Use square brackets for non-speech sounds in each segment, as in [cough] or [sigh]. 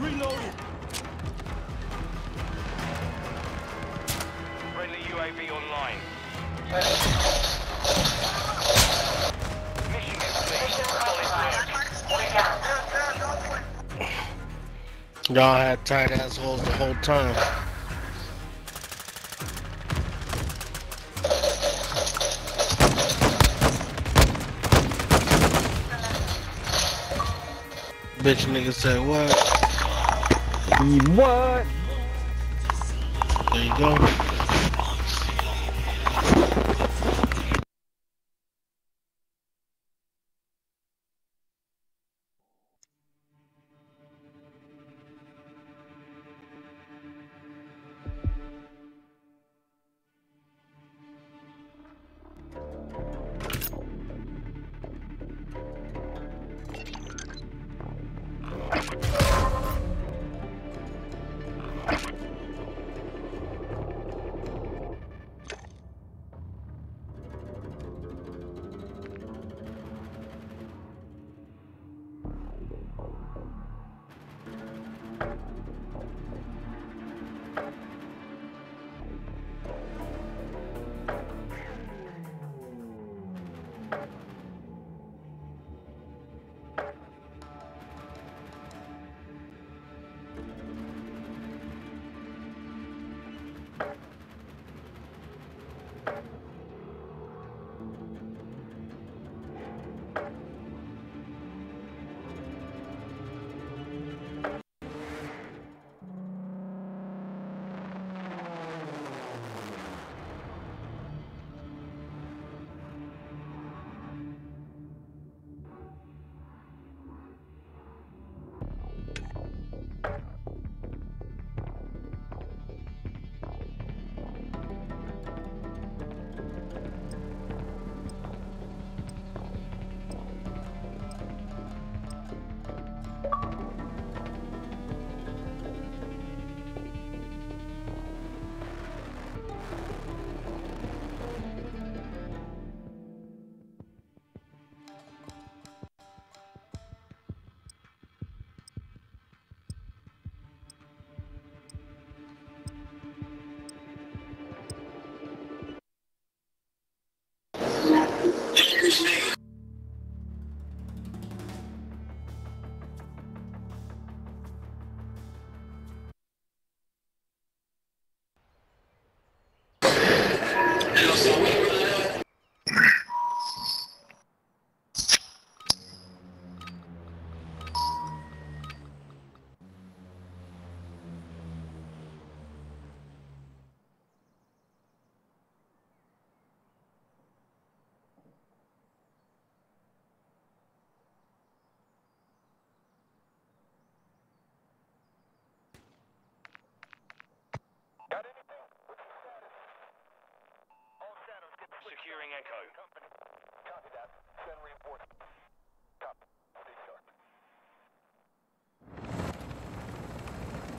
Reloading. Friendly UAV online. Mission complete. Y'all had tight assholes the whole time. Bitch nigga said what? What? There you go. Securing Echo.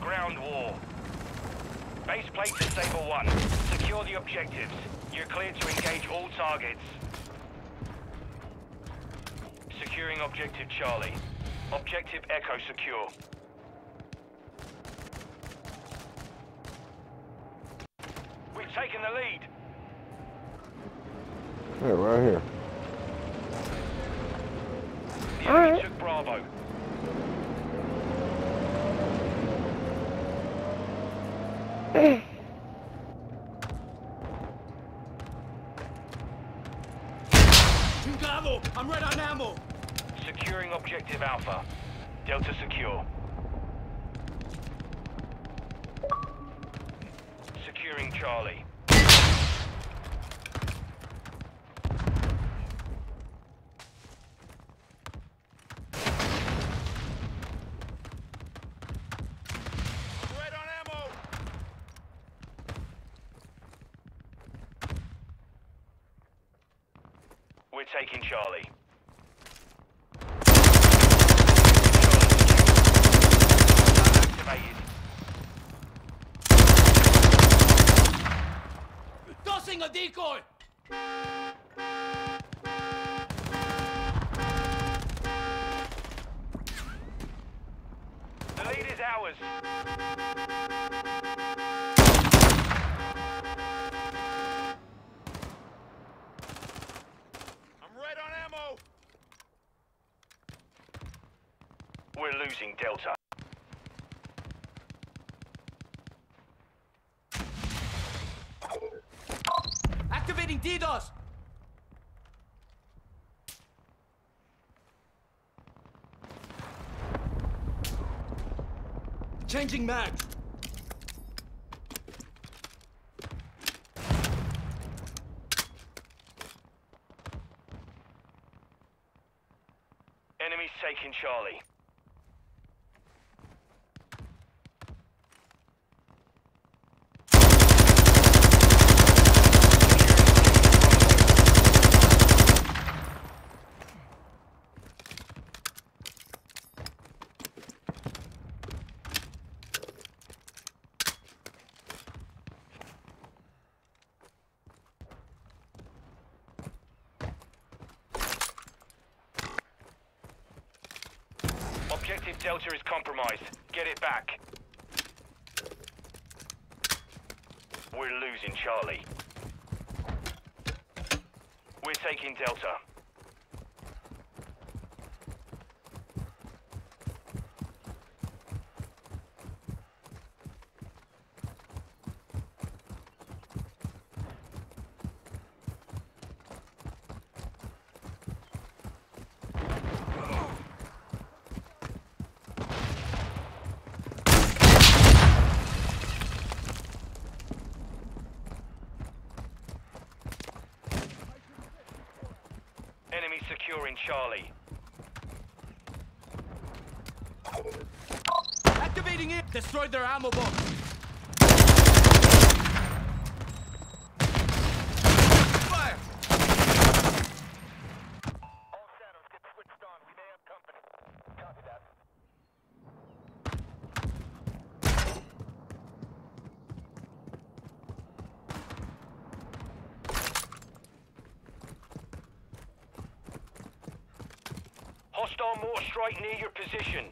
Ground war. Base plate to Saber 1. Secure the objectives. You're cleared to engage all targets. Securing objective Charlie. Objective Echo secure. Yeah, right here. The enemy took Bravo. Chingado! I'm right on ammo. Securing objective Alpha. Delta secure. Securing Charlie. Right on ammo. We're taking Charlie. Tossing a decoy. The lead lead is ours. I'm red on ammo. We're losing Delta. Activating DDoS. Changing mag. Enemies taking Charlie. Objective Delta is compromised. Get it back. We're losing Charlie. We're taking Delta. Enemy securing Charlie. Activating it. Destroyed their ammo box. Hostile mortar strike near your position.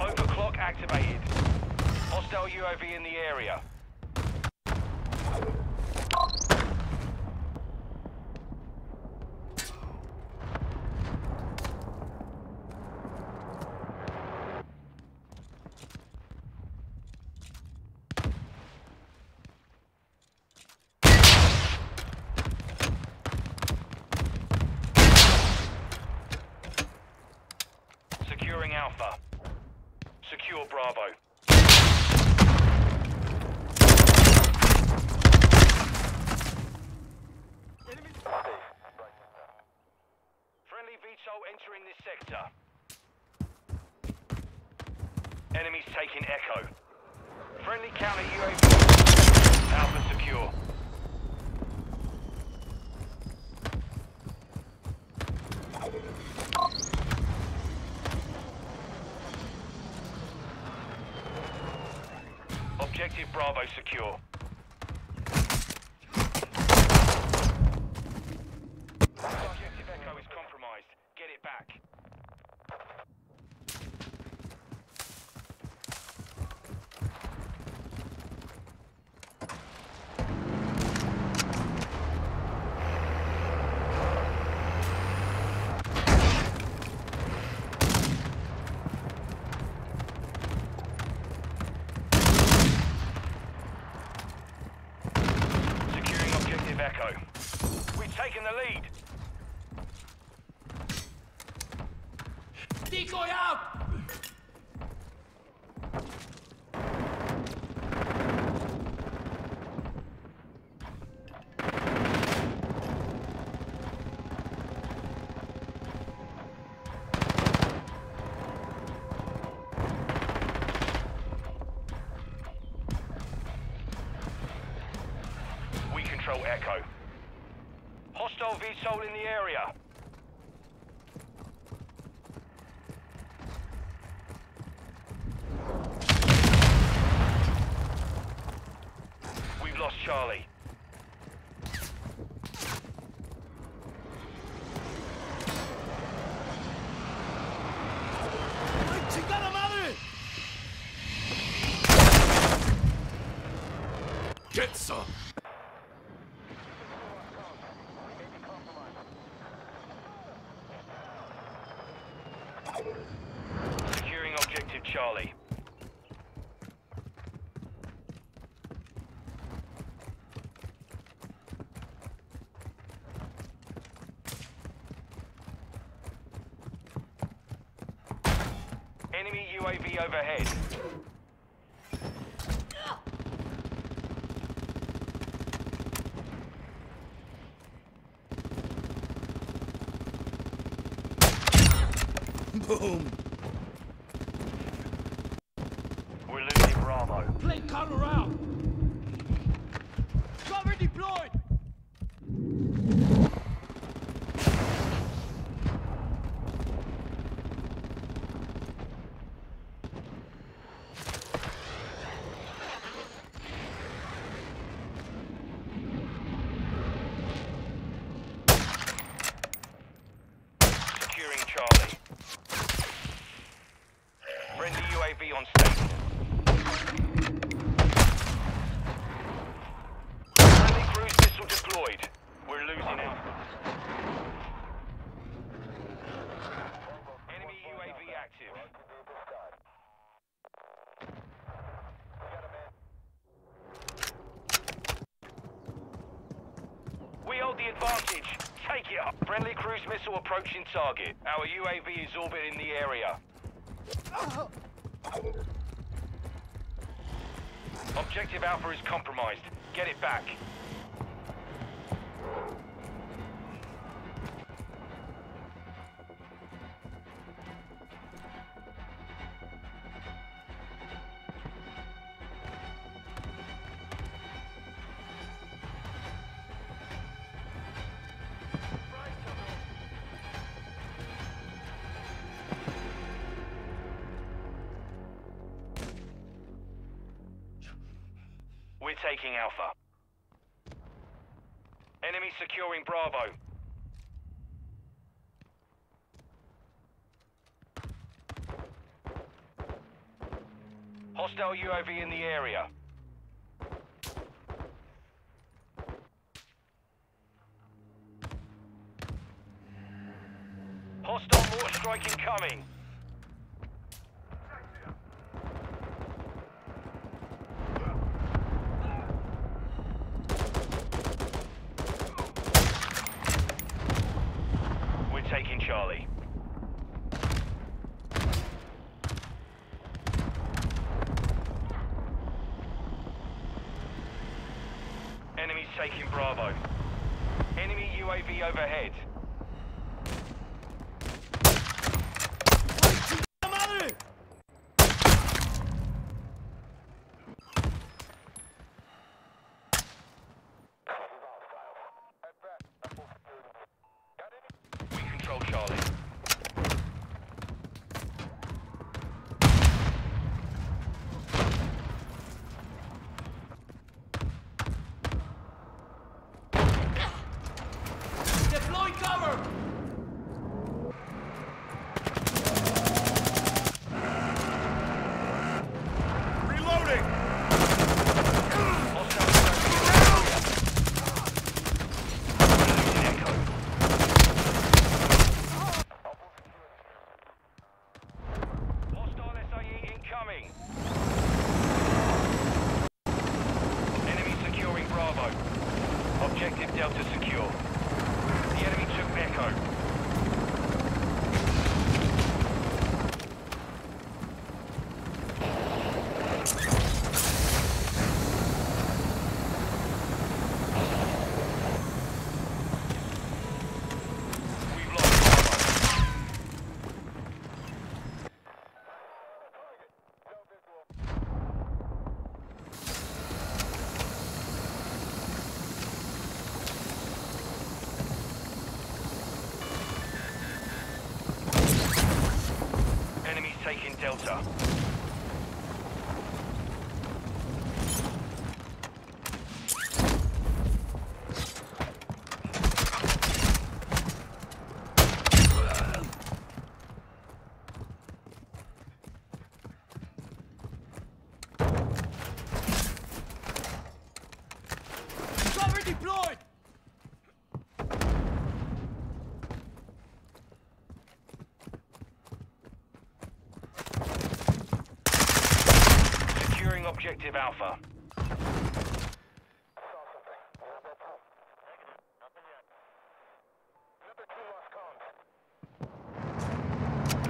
Overclock activated. Hostile UAV in the area. Securing Alpha. Secure Bravo. Friendly VTOL entering this sector. Enemies taking Echo. Friendly counter UAV. Alpha secure. Objective Bravo secure. Objective Echo is compromised. Get it back. Securing objective Echo. We've taken the lead. Decoy out. We control Echo. Hostile VTOL in the area. Get! Securing objective Charlie. Enemy UAV overhead. Boom! We're losing Counter out! Cover deployed! Securing Charlie. Friendly UAV on station. Friendly cruise missile deployed. We're losing Alpha. Enemy UAV active. We hold the advantage. Take it up. Friendly cruise missile approaching target. Our UAV is orbiting the area. Objective Alpha is compromised. Get it back. Enemy securing Bravo. Hostile UAV in the area. Hostile mortar strike incoming. We're taking Charlie. Enemies taking Bravo. Enemy UAV overhead. Alpha.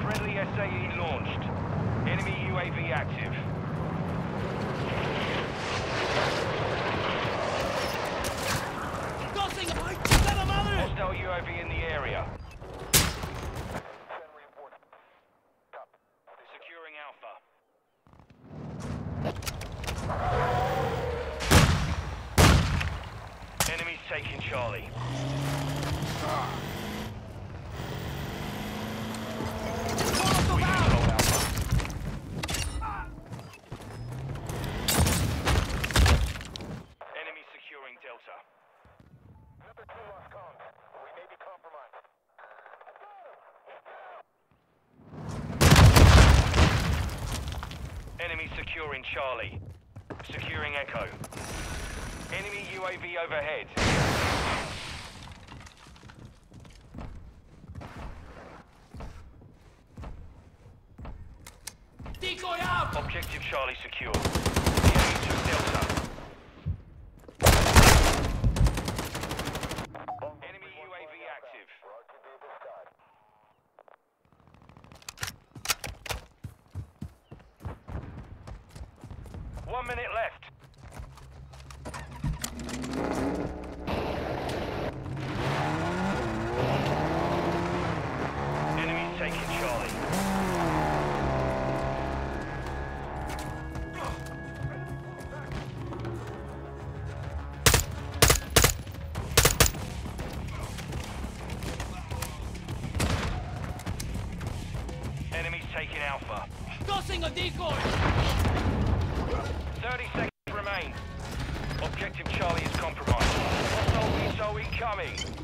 Friendly SAE launched. Enemy UAV active. Crossing! Puta madre! Hostile UAV in the area. Securing Alpha. Enemies taking Charlie. We control Alpha. Enemy securing Delta. Enemy securing Charlie. Securing Echo. Enemy UAV overhead. Decoy out! Objective Charlie secure. Crossing decoy! 30 seconds remain. Objective Charlie is compromised. Hostile VSO incoming.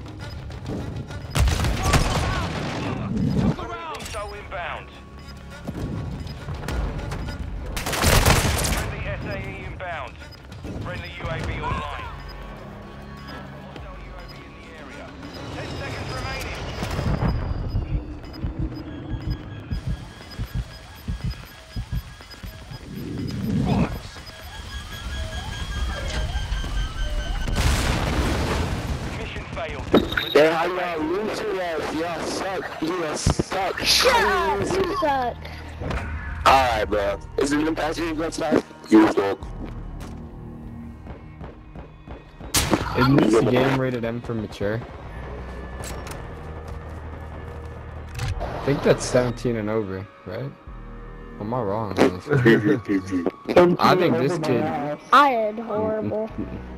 Failed. Yeah, I know. Lose your ass. Y'all suck. You suck. Shut up, you suck. Alright, bro. Is it in past you next time? You suck. Isn't this a game rated M for mature? I think that's 17 and over, right? Am I wrong? I think this kid. I am horrible. [laughs]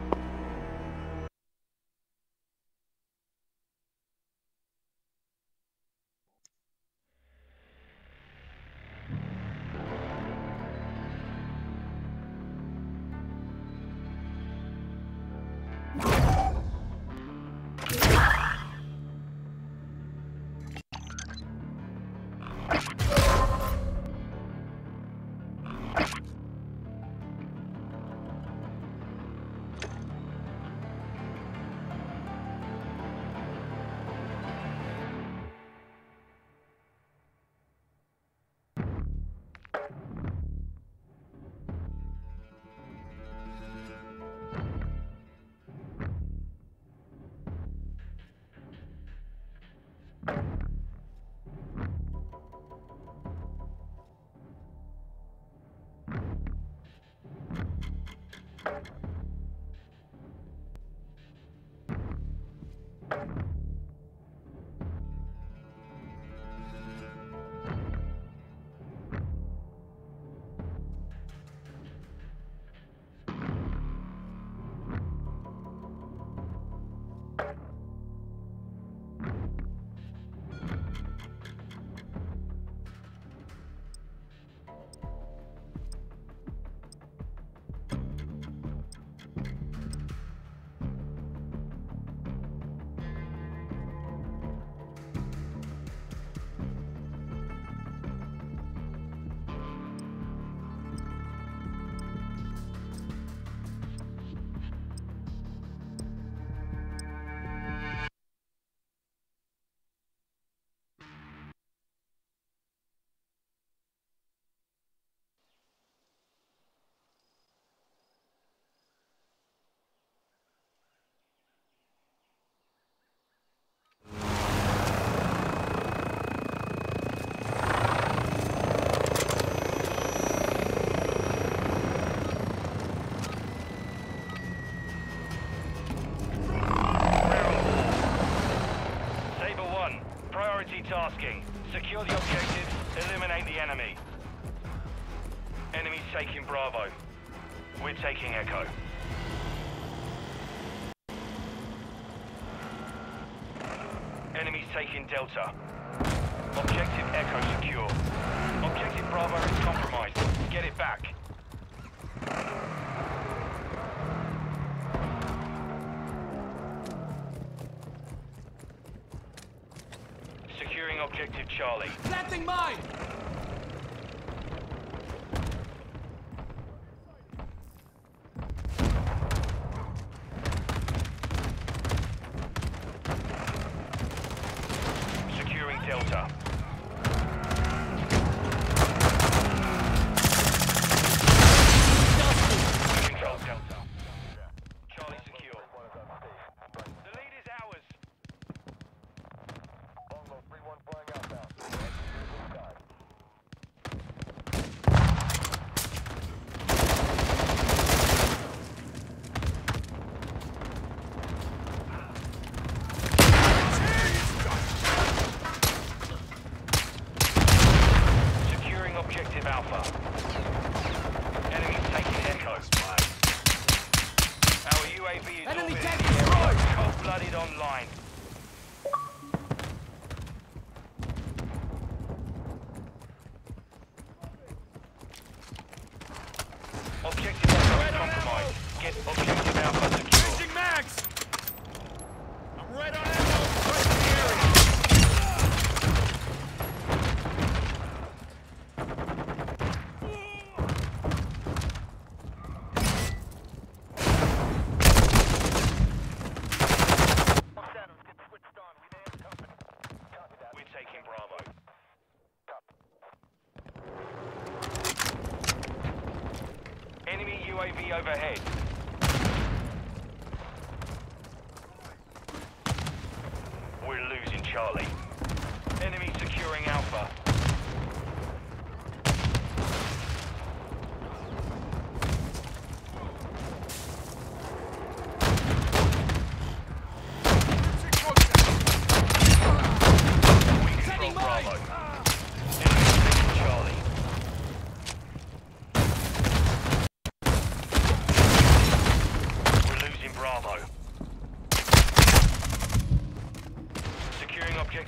Delta. Objective Echo secure. Objective Bravo is compromised. Get it back. Securing Objective Charlie. Planting mine!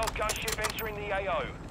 hostile gunship entering the AO.